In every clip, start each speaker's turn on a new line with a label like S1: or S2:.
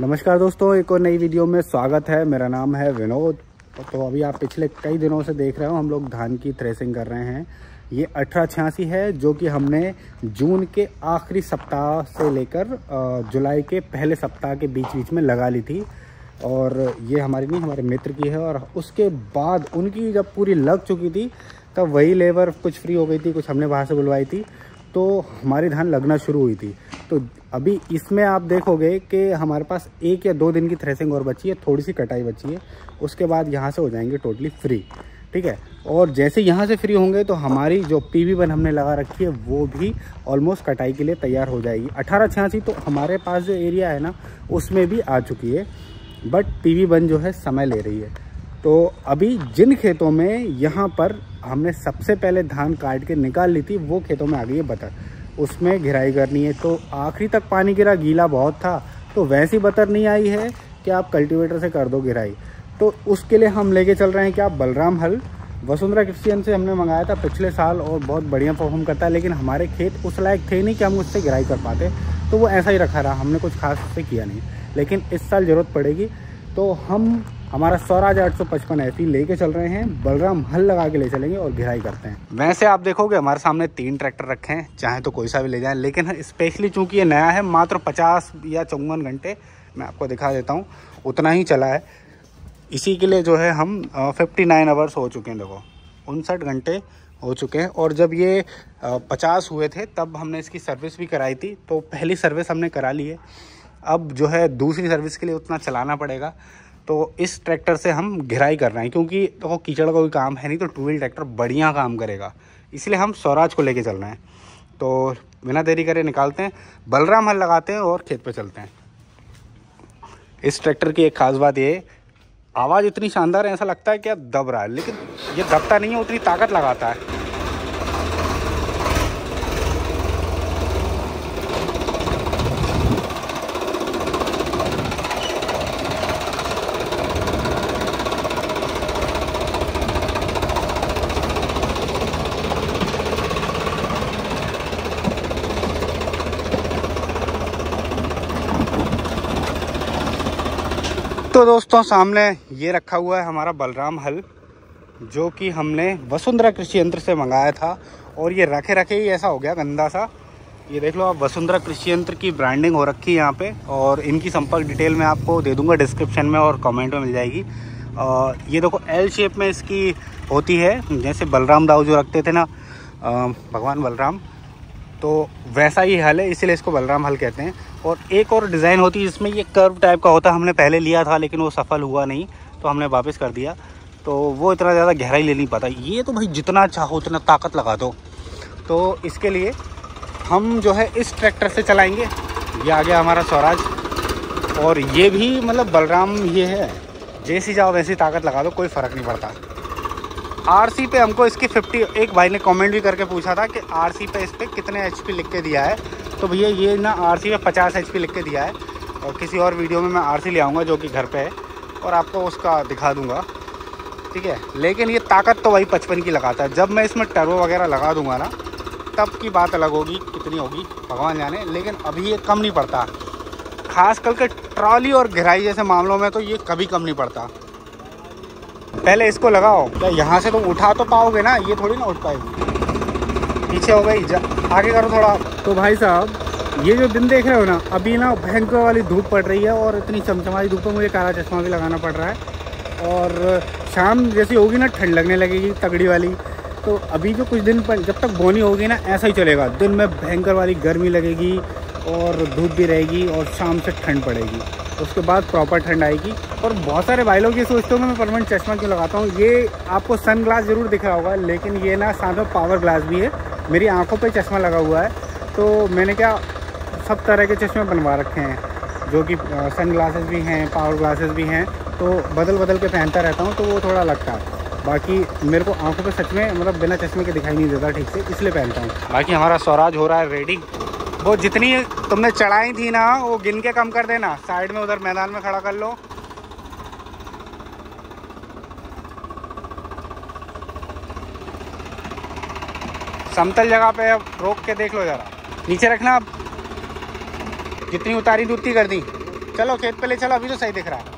S1: नमस्कार दोस्तों, एक और नई वीडियो में स्वागत है। मेरा नाम है विनोद। तो अभी आप पिछले कई दिनों से देख रहे हो, हम लोग धान की थ्रेसिंग कर रहे हैं। ये अठारह छियासी है, जो कि हमने जून के आखिरी सप्ताह से लेकर जुलाई के पहले सप्ताह के बीच बीच में लगा ली थी। और ये हमारी नहीं, हमारे मित्र की है, और उसके बाद उनकी जब पूरी लग चुकी थी, तब वही लेबर कुछ फ्री हो गई थी, कुछ हमने बाहर से बुलवाई थी। तो हमारी धान लगना शुरू हुई थी। तो अभी इसमें आप देखोगे कि हमारे पास एक या दो दिन की थ्रेसिंग और बची है थोड़ी सी कटाई बची है। उसके बाद यहाँ से हो जाएँगे टोटली फ्री ठीक है? और जैसे यहाँ से फ्री होंगे तो हमारी जो पी वी वन हमने लगा रखी है, वो भी ऑलमोस्ट कटाई के लिए तैयार हो जाएगी। अठारह छियासी तो हमारे पास जो एरिया है ना, उसमें भी आ चुकी है बट पी वी वन जो है, समय ले रही है। तो अभी जिन खेतों में यहाँ पर हमने सबसे पहले धान काट के निकाल ली थी, वो खेतों में आ गई है बतर उसमें घिराई करनी है। तो आखिरी तक पानी गिरा, गीला बहुत था तो वैसी बतर नहीं आई है कि आप कल्टीवेटर से कर दो घिराई। तो उसके लिए हम लेके चल रहे हैं कि आप बलराम हल। वसुंधरा क्रिश्चियन से हमने मंगाया था पिछले साल और बहुत बढ़िया परफॉर्म करता है, लेकिन हमारे खेत उस लायक थे नहीं कि हम उससे गिराई कर पाते। तो वो ऐसा ही रखा रहा, हमने कुछ खास उससे किया नहीं। लेकिन इस साल ज़रूरत पड़ेगी। तो हम हमारा स्वराज आठ सौ पचपन ऐसी लेके चल रहे हैं, बलराम हल लगा के ले चलेंगे और घिराई करते हैं। वैसे आप देखोगे, हमारे सामने तीन ट्रैक्टर रखे हैं, चाहे तो कोई सा भी ले जाए, लेकिन स्पेशली चूँकि ये नया है, मात्र पचास या चौवन घंटे, मैं आपको दिखा देता हूँ, उतना ही चला है। इसी के लिए जो है हम फिफ्टी नाइन आवर्स हो चुके हैं, देखो, उनसठ घंटे हो चुके हैं, और जब ये पचास हुए थे, तब हमने इसकी सर्विस भी कराई थी तो पहली सर्विस हमने करा ली है। अब जो है दूसरी सर्विस के लिए उतना चलाना पड़ेगा। तो इस ट्रैक्टर से हम घिराई कर रहे हैं, क्योंकि देखो तो कीचड़ का कोई काम है नहीं तो टू व्हील ट्रैक्टर बढ़िया काम करेगा। इसलिए हम स्वराज को लेके चल रहे हैं। तो बिना देरी करे निकालते हैं, बलराम हल लगाते हैं और खेत पर चलते हैं। इस ट्रैक्टर की एक खास बात ये, आवाज़ इतनी शानदार है, ऐसा लगता है कि दब रहा है, लेकिन ये दबता नहीं है, उतनी ताकत लगाता है। तो दोस्तों, सामने ये रखा हुआ है हमारा बलराम हल, जो कि हमने वसुंधरा कृषि यंत्र से मंगाया था। और ये रखे रखे ही ऐसा हो गया, गंदा सा। ये देख लो आप, वसुंधरा कृषि यंत्र की ब्रांडिंग हो रखी है यहाँ पे, और इनकी संपर्क डिटेल मैं आपको दे दूँगा डिस्क्रिप्शन में और कमेंट में मिल जाएगी। और ये देखो एल शेप में इसकी होती है, जैसे बलराम दाऊ जो रखते थे ना भगवान बलराम। तो वैसा ही हल है, इसीलिए इसको बलराम हल कहते हैं। और एक और डिज़ाइन होती है जिसमें ये कर्व टाइप का होता है, हमने पहले लिया था लेकिन वो सफल हुआ नहीं तो हमने वापस कर दिया। तो वो इतना ज़्यादा गहराई ले नहीं पाता। ये तो भाई जितना चाहो उतना ताकत लगा दो। तो इसके लिए हम जो है इस ट्रैक्टर से चलाएँगे। ये आ गया हमारा स्वराज। और ये भी मतलब बलराम ये है। जैसी जाओ वैसी ताकत लगा दो, कोई फ़र्क नहीं पड़ता। आरसी पे हमको इसकी 50 एक भाई ने कमेंट भी करके पूछा था कि आरसी पे इस पर कितने एचपी लिख के दिया है। तो भैया ये ना आरसी पे पचास एच लिख के दिया है और किसी और वीडियो में मैं आरसी ले आऊँगा जो कि घर पे है और आपको उसका दिखा दूँगा। ठीक है? लेकिन ये ताकत तो वही पचपन की लगाता है। जब मैं इसमें टर्बो वगैरह लगा दूँगा ना, तब की बात अलग होगी, कितनी होगी, भगवान जाने। लेकिन अभी ये कम नहीं पड़ता। खास करके ट्रॉली और गहराई जैसे मामलों में तो ये कभी कम नहीं पड़ता। पहले इसको लगाओ। क्या यहाँ से तो उठा तो पाओगे ना? ये थोड़ी ना उठ पाएगी। पीछे हो गई आगे करो थोड़ा। तो भाई साहब, ये जो दिन देख रहे हो ना, अभी ना भयंकर वाली धूप पड़ रही है और इतनी चमचमारी धूप में मुझे काला चश्मा भी लगाना पड़ रहा है। और शाम जैसी होगी ना, ठंड लगने लगेगी, तगड़ी वाली। तो अभी जो कुछ दिन पर जब तक बोनी होगी ना, ऐसा ही चलेगा। दिन में भयंकर वाली गर्मी लगेगी और धूप भी रहेगी और शाम से ठंड पड़ेगी। उसके बाद प्रॉपर ठंड आएगी। और बहुत सारे भाई लोग ये सोचते हो मैं परमानेंट चश्मा क्यों लगाता हूँ? ये आपको सन ग्लास ज़रूर दिख रहा होगा, लेकिन ये ना साथ में पावर ग्लास भी है। मेरी आँखों पे चश्मा लगा हुआ है तो मैंने क्या सब तरह के चश्मे बनवा रखे हैं जो कि सन ग्लासेस भी हैं पावर ग्लासेस भी हैं तो बदल बदल के पहनता रहता हूँ तो वो थोड़ा लगता है। बाकी मेरे को आँखों पे सच में मतलब बिना चश्मे के दिखाई नहीं देता ठीक से इसलिए पहनता हूँ। बाकी हमारा स्वराज हो रहा है रेडी वो जितनी तुमने चढ़ाई थी ना वो गिन के कम कर देना साइड में उधर मैदान में खड़ा कर लो। समतल जगह पे अब रोक के देख लो ज़रा। नीचे रखना। अब जितनी उतारी दूती कर दी। चलो, खेत पे ले चलो, अभी तो सही दिख रहा है।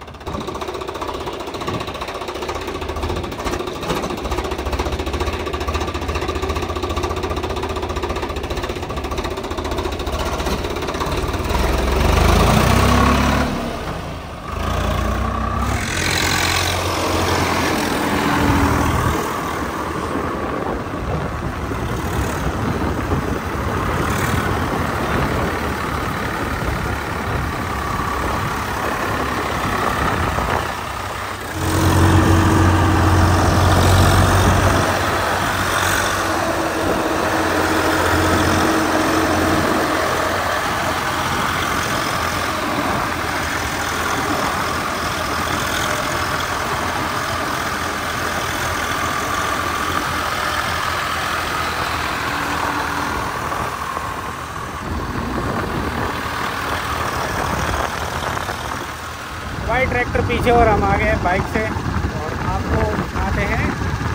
S1: भाई ट्रैक्टर पीछे और हम आ गए बाइक से और आपको आते हैं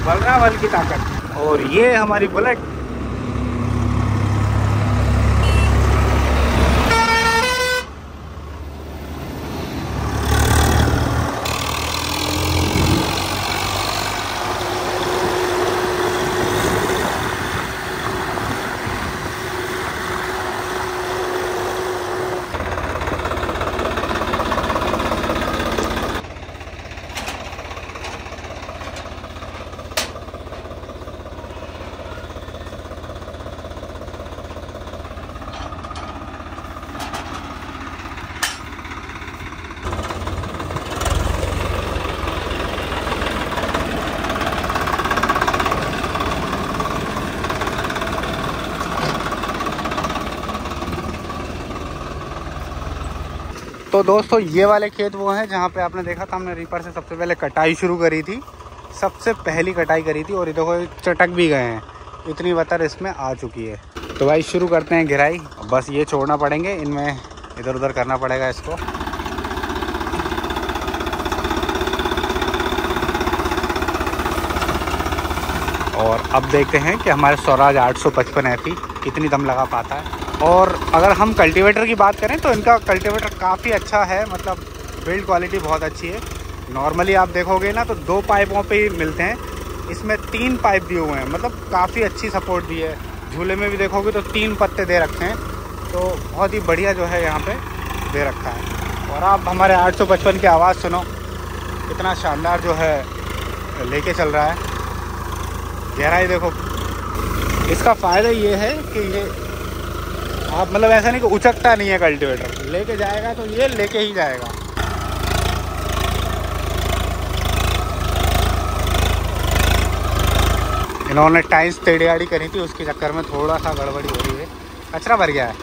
S1: बलरावल की ताकत। और ये हमारी बुलेट तो दोस्तों, ये वाले खेत वो हैं जहाँ पे आपने देखा था, हमने रीपर से सबसे पहले कटाई शुरू करी थी। सबसे पहली कटाई करी थी और ये देखो चटक भी गए हैं। इतनी बतर इसमें आ चुकी है। तो भाई, शुरू करते हैं घिराई बस ये छोड़ना पड़ेंगे, इनमें इधर उधर करना पड़ेगा इसको। और अब देखते हैं कि हमारे स्वराज 855 ऐसी कितनी दम लगा पाता है। और अगर हम कल्टीवेटर की बात करें तो इनका कल्टीवेटर काफ़ी अच्छा है। मतलब बिल्ड क्वालिटी बहुत अच्छी है। नॉर्मली आप देखोगे ना तो दो पाइपों पे ही मिलते हैं। इसमें तीन पाइप दिए हुए हैं। मतलब काफ़ी अच्छी सपोर्ट दी है। झूले में भी देखोगे तो तीन पत्ते दे रखे हैं। तो बहुत ही बढ़िया जो है यहाँ पे दे रखा है। और आप हमारे आठ सौ पचपन की आवाज़ सुनो। कितना शानदार जो है लेके चल रहा है। गहराई देखो। इसका फ़ायदा ये है कि ये आप मतलब ऐसा नहीं कि उचकता नहीं है कल्टीवेटर लेके जाएगा तो ये लेके ही जाएगा। इन्होंने टाइम्स टेढ़ी करी थी, उसके चक्कर में थोड़ा सा गड़बड़ी हो रही है। कचरा भर गया है।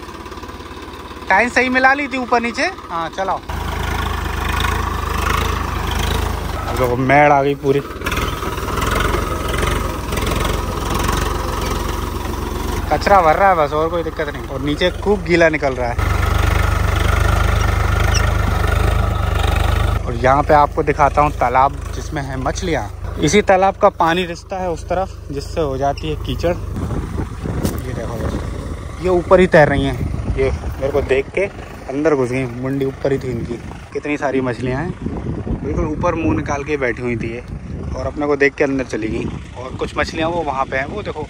S1: टाइल्स सही मिला ली थी ऊपर नीचे? हाँ चलाओ। देखो, मैड़ आ गई पूरी। कचरा भर रहा है बस, और कोई दिक्कत नहीं। और नीचे खूब गीला निकल रहा है। और यहाँ पे आपको दिखाता हूँ तालाब जिसमें है मछलियाँ। इसी तालाब का पानी रिश्ता है उस तरफ़, जिससे हो जाती है कीचड़। ये देखो ये ऊपर ही तैर रही हैं। ये मेरे को देख के अंदर घुस गई, मुंडी ऊपर ही थी इनकी। कितनी सारी मछलियाँ हैं। बिल्कुल ऊपर मुँह निकाल के बैठी हुई थी ये, और अपने को देख के अंदर चली गई। और कुछ मछलियाँ वो वहाँ पे हैं। वो देखो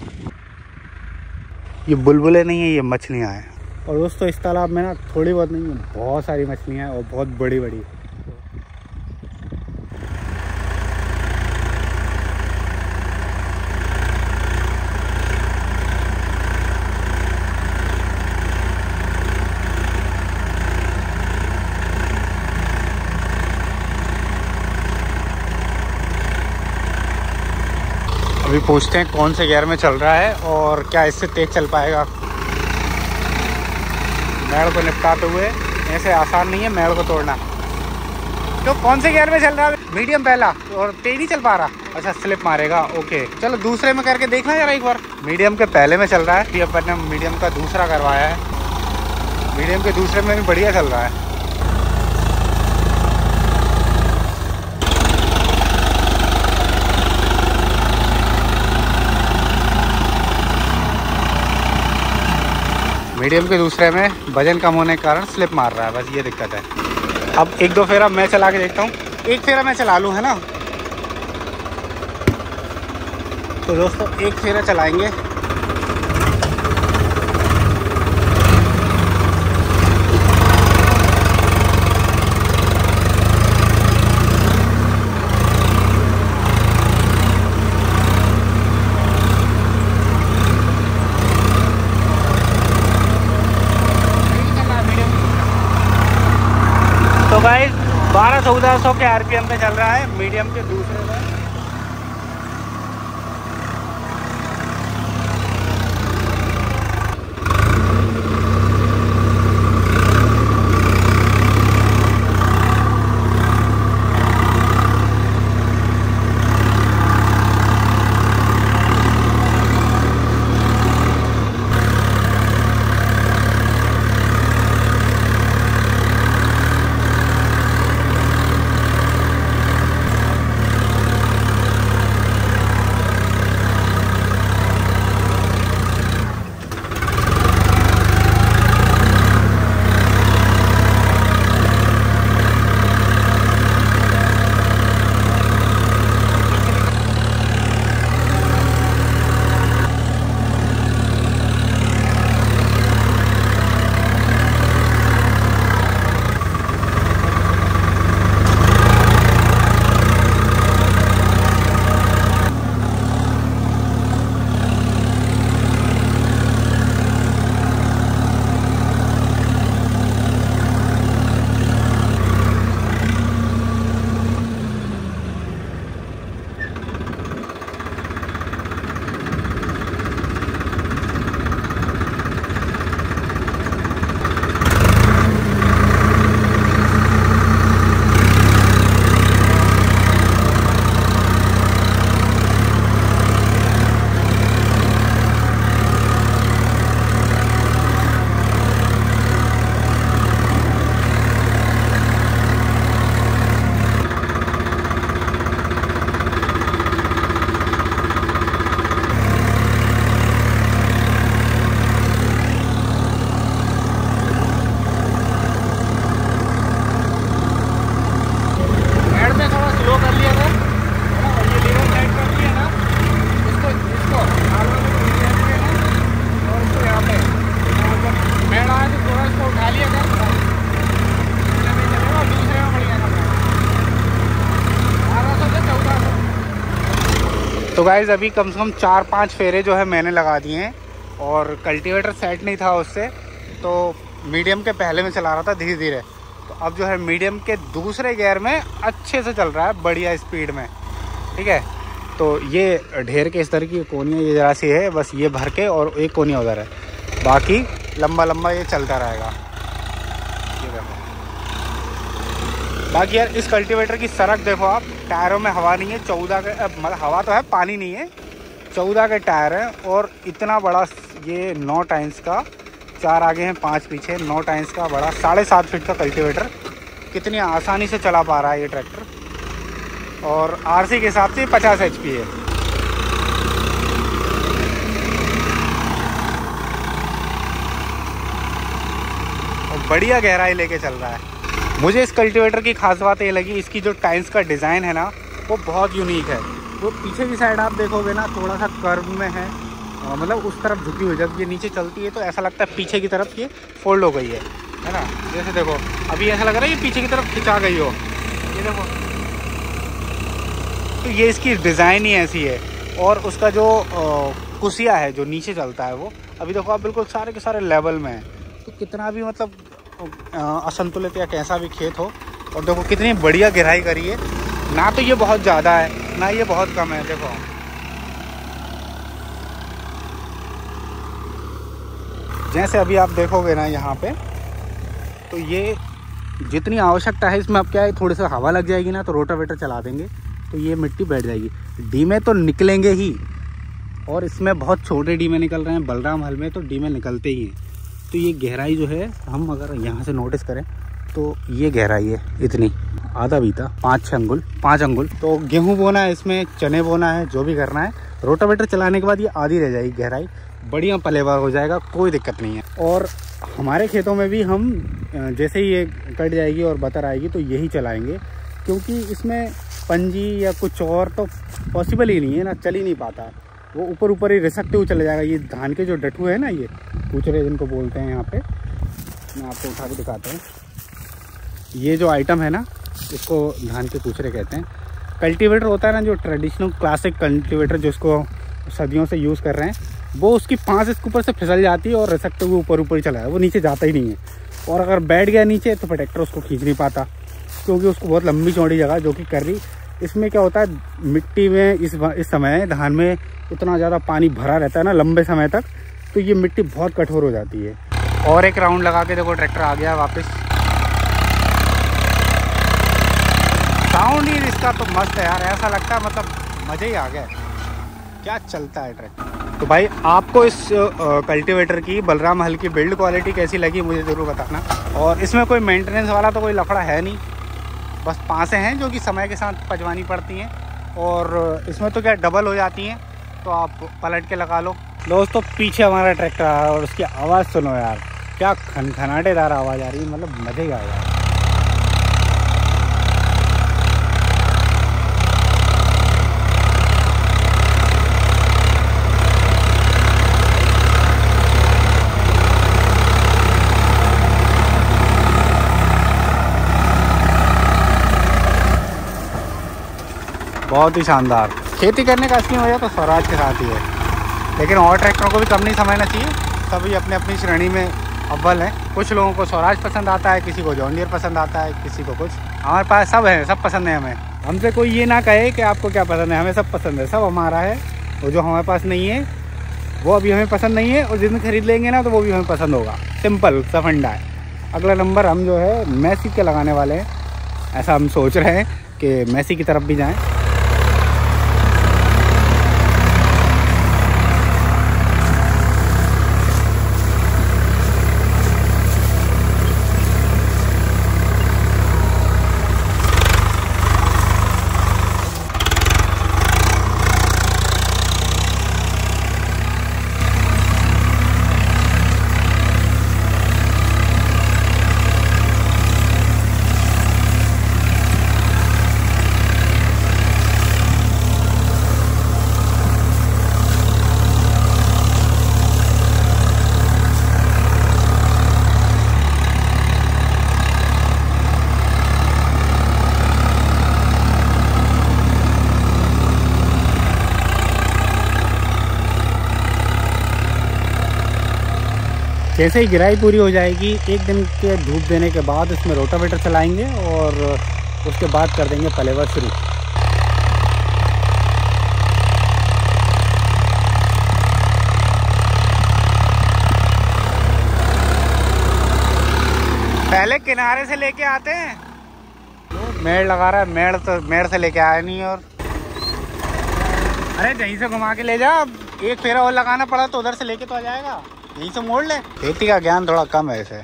S1: ये बुलबुलें नहीं है, ये मछलियाँ हैं। और दोस्तों, इस तालाब में ना थोड़ी बहुत नहीं, बहुत सारी मछलियाँ हैं और बहुत बड़ी बड़ी अभी पूछते हैं कौन से गियर में चल रहा है और क्या इससे तेज चल पाएगा। मेड़ को निपटाते हुए ऐसे आसान नहीं है मेड़ को तोड़ना। तो कौन से गियर में चल रहा है? मीडियम पहला, और तेज नहीं चल पा रहा। अच्छा स्लिप मारेगा ओके चलो, दूसरे में करके देखना जरा एक बार। मीडियम के पहले में चल रहा है अपन ने मीडियम का दूसरा करवाया है। मीडियम के दूसरे में भी बढ़िया चल रहा है। मीडियम के दूसरे में वज़न कम होने के कारण स्लिप मार रहा है, बस ये दिक्कत है। अब एक दो फेरा मैं चला के देखता हूँ। एक फेरा मैं चला लूँ, है ना? तो दोस्तों, एक फेरा चलाएँगे तो भाई बारह चौदह सौ के आरपीएम पे चल रहा है मीडियम के दूसरे तो गाइज़ अभी कम से कम चार पाँच फेरे जो है मैंने लगा दिए हैं और कल्टीवेटर सेट नहीं था उससे तो मीडियम के पहले में चला रहा था धीरे धीरे तो अब जो है मीडियम के दूसरे गेयर में अच्छे से चल रहा है, बढ़िया स्पीड में। ठीक है? तो ये ढेर के इस तरह की कोनियाँ ये जरा सी है, बस ये भर के और एक कोनिया उधर है। बाकी लंबा लंबा ये चलता रहेगा ये देखो बाकी यार, इस कल्टीवेटर की सड़क देखो आप, टायरों में हवा नहीं है, चौदह के मतलब हवा तो है, पानी नहीं है, चौदह के टायर हैं और इतना बड़ा ये नौ टाइम्स का, चार आगे हैं, पाँच पीछे, नौ टाइम्स का बड़ा, साढ़े सात फीट का कल्टीवेटर कितनी आसानी से चला पा रहा है ये ट्रैक्टर और आरसी के हिसाब से पचास एच है। और बढ़िया गहराई लेके चल रहा है। मुझे इस कल्टीवेटर की खास बात ये लगी, इसकी जो टाइल्स का डिज़ाइन है ना, वो बहुत यूनिक है। वो पीछे की साइड आप देखोगे ना थोड़ा सा कर्व में है मतलब उस तरफ़ झुकी हुई जब ये नीचे चलती है तो ऐसा लगता है पीछे की तरफ़ ये फोल्ड हो गई है है ना? जैसे देखो, अभी ऐसा लग रहा है ये पीछे की तरफ़ खिंचा गई हो। ये देखो। तो ये इसकी डिज़ाइन ही ऐसी है, और उसका जो कुसिया है, जो नीचे चलता है वो, अभी देखो आप बिल्कुल सारे के सारे लेवल में है। तो कितना भी मतलब असंतुलित या कैसा भी खेत हो। और देखो, कितनी बढ़िया गहराई करी है। ना तो ये बहुत ज़्यादा है, ना ये बहुत कम है, देखो। जैसे अभी आप देखोगे ना यहाँ पे तो ये जितनी आवश्यकता है, इसमें अब क्या है, थोड़ी सी हवा लग जाएगी ना तो रोटावेटर चला देंगे तो ये मिट्टी बैठ जाएगी। डीमे तो निकलेंगे ही, और इसमें बहुत छोटे डीमे निकल रहे हैं, बलराम हल में तो डीमे निकलते ही हैं। तो ये गहराई जो है, हम अगर यहाँ से नोटिस करें तो ये गहराई है, इतनी। आधा बीता, पाँच छः अंगुल, पाँच अंगुल। तो गेहूँ बोना है, इसमें चने बोना है, जो भी करना है। रोटावेटर चलाने के बाद ये आधी रह जाएगी गहराई। बढ़िया पलेवा हो जाएगा, कोई दिक्कत नहीं है। और हमारे खेतों में भी हम जैसे ही ये कट जाएगी और बतर आएगी तो यही चलाएँगे। क्योंकि इसमें पंजी या कुछ और तो पॉसिबल ही नहीं है, ना चल ही नहीं पाता। वो ऊपर ऊपर ही रिसकते हुए चले जाएगा। ये धान के जो डटू है ना, ये पूछरे जिनको बोलते हैं यहाँ पे, मैं आपको उठा के दिखाता हूँ। ये जो आइटम है ना, इसको धान के पूछरे कहते हैं। कल्टीवेटर होता है ना, जो ट्रेडिशनल क्लासिक कल्टीवेटर जिसको सदियों से यूज़ कर रहे हैं, वो उसकी पाँच इसके ऊपर से फिसल जाती है और रिसकते हुए ऊपर ऊपर ही चला है। वो नीचे जाता ही नहीं है। और अगर बैठ गया नीचे तो ट्रैक्टर उसको खींच नहीं पाता, क्योंकि उसको बहुत लंबी चौड़ी जगह, जो कि कर रही। इसमें क्या होता है, मिट्टी में इस इस समय धान में इतना ज़्यादा पानी भरा रहता है ना लंबे समय तक तो ये मिट्टी बहुत कठोर हो जाती है। और एक राउंड लगा के देखो, ट्रैक्टर आ गया वापस। साउंड ही इसका तो मस्त है यार, ऐसा लगता है मतलब मज़े ही आ गया क्या चलता है ट्रैक्टर? तो भाई, आपको इस कल्टीवेटर की, बलराम हल की बिल्ड क्वालिटी कैसी लगी, मुझे ज़रूर बताना। और इसमें कोई मेंटेनेंस वाला तो कोई लफड़ा है नहीं। बस पाँसें हैं जो कि समय के साथ पजवानी पड़ती हैं। और इसमें तो क्या डबल हो जाती हैं। तो आप पलट के लगा लो। दोस्तों, पीछे हमारा ट्रैक्टर आ रहा है और उसकी आवाज़ सुनो यार। क्या खनखनाटेदार आवाज़ आ रही है? मतलब मज़े का यार। बहुत ही शानदार। खेती करने का असली वजह तो स्वराज के साथ ही है। लेकिन और ट्रैक्टरों को भी कम नहीं समझना चाहिए। सभी अपने अपनी श्रेणी में अव्वल हैं। कुछ लोगों को स्वराज पसंद आता है, किसी को जॉन्डियर पसंद आता है, किसी को कुछ। हमारे पास सब है, सब पसंद है हमें। हमसे कोई ये ना कहे कि आपको क्या पसंद है। हमें सब पसंद है। सब हमारा है। और जो हमारे पास नहीं है, वो अभी हमें पसंद नहीं है। और जिस खरीद लेंगे ना तो वो भी हमें पसंद होगा। सिंपल सा फंडा है। अगला नंबर हम जो है, मैसी के लगाने वाले हैं। ऐसा हम सोच रहे हैं कि मैसी की तरफ़ भी जाएँ। जैसे ही गिराई पूरी हो जाएगी, एक दिन के धूप देने के बाद इसमें रोटावेटर चलाएँगे और उसके बाद कर देंगे पलेवा शुरू। पहले किनारे से लेके आते हैं। मेड़ लगा रहा है, मेड़ तो मेड़ से लेके आया नहीं और अरे जहीं से घुमा के ले जा। एक फेरा और लगाना पड़ा तो उधर से लेके तो आ जाएगा। यहीं मोड़ ले। खेती का ज्ञान थोड़ा कम है इसे।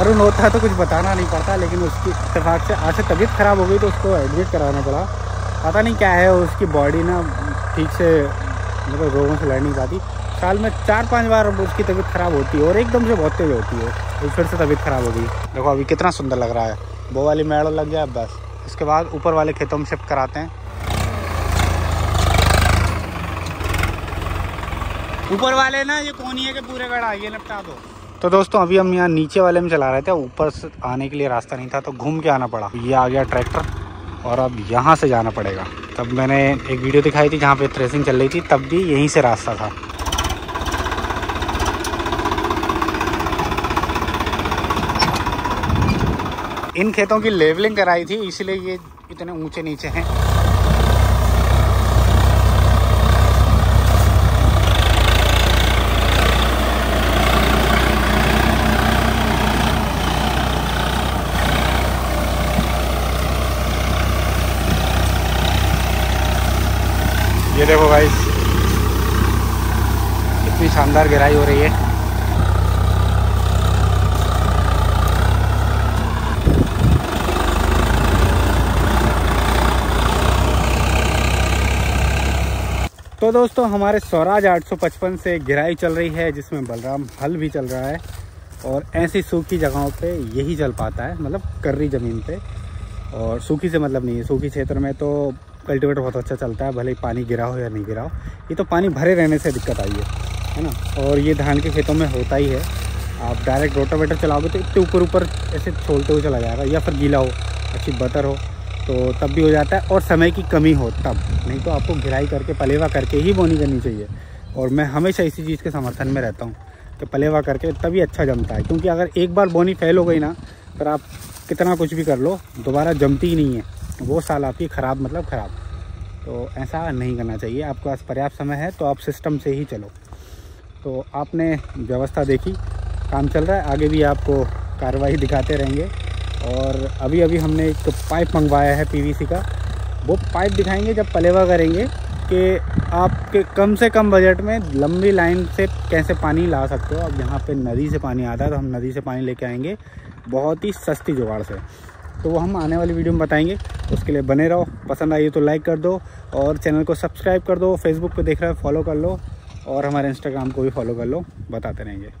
S1: अरुण होता है तो कुछ बताना नहीं पड़ता, लेकिन उसकी इतफाक से, आज से तबीयत ख़राब हो गई तो उसको एडमिट कराना पड़ा। पता नहीं क्या है, उसकी बॉडी ना ठीक से मतलब रोगों से लड़ नहीं पाती। साल में चार पाँच बार उसकी तबीयत ख़राब होती है और एकदम से बहुत तेज़ होती है। फिर से तबीयत ख़राब हो गई। देखो, अभी कितना सुंदर लग रहा है। वो वाली मेड़ लग गया, बस। इसके बाद ऊपर वाले खेतों में शिफ्ट कराते हैं। ऊपर वाले ना, ये कोनिए के पूरे गड़ा ये निपटा दो। तो दोस्तों, अभी हम यहाँ नीचे वाले में चला रहे थे, ऊपर से आने के लिए रास्ता नहीं था तो घूम के आना पड़ा। ये आ गया ट्रैक्टर, और अब यहाँ से जाना पड़ेगा। तब मैंने एक वीडियो दिखाई थी जहाँ पे थ्रेसिंग चल रही थी, तब भी यहीं से रास्ता था। इन खेतों की लेवलिंग कराई थी, इसलिए ये इतने ऊँचे नीचे हैं। ये देखो भाई, कितनी शानदार गहराई हो रही है। तो दोस्तों, हमारे स्वराज 855 से गिराई चल रही है, जिसमें बलराम हल भी चल रहा है और ऐसी सूखी जगहों पे यही चल पाता है मतलब कर्री ज़मीन पे। और सूखी से मतलब नहीं है, सूखी क्षेत्र में तो कल्टीवेटर बहुत अच्छा चलता है, भले ही पानी गिरा हो या नहीं गिरा हो। ये तो पानी भरे रहने से दिक्कत आई है है ना? और ये धान के खेतों में होता ही है। आप डायरेक्ट रोटावेटर चलाओगे तो इतने ऊपर ऊपर ऐसे छोड़ते हुए चला जाएगा, या फिर गीला हो, अच्छी बटर हो तो तब भी हो जाता है और समय की कमी हो तब। नहीं तो आपको घिराई करके, पलेवा करके ही बोनी करनी चाहिए। और मैं हमेशा इसी चीज़ के समर्थन में रहता हूँ कि पलेवा करके तभी अच्छा जमता है। क्योंकि अगर एक बार बोनी फैल हो गई ना, फिर आप कितना कुछ भी कर लो, दोबारा जमती ही नहीं है। वो साल आपकी ख़राब मतलब ख़राब। तो ऐसा नहीं करना चाहिए। आपके पास पर्याप्त समय है तो आप सिस्टम से ही चलो। तो आपने व्यवस्था देखी, काम चल रहा है, आगे भी आपको कार्रवाई दिखाते रहेंगे। और अभी अभी हमने एक पाइप मंगवाया है पीवीसी का। वो पाइप दिखाएँगे जब पलेवा करेंगे कि आपके कम से कम बजट में लंबी लाइन से कैसे पानी ला सकते हो। अब यहाँ पे नदी से पानी आता है तो हम नदी से पानी लेके आएँगे बहुत ही सस्ती जुगाड़ से। तो वो हम आने वाली वीडियो में बताएँगे। उसके लिए बने रहो, पसंद आई तो लाइक कर दो और चैनल को सब्सक्राइब कर दो फेसबुक पे देख रहे हो फॉलो कर लो और हमारे इंस्टाग्राम को भी फॉलो कर लो, बताते रहेंगे।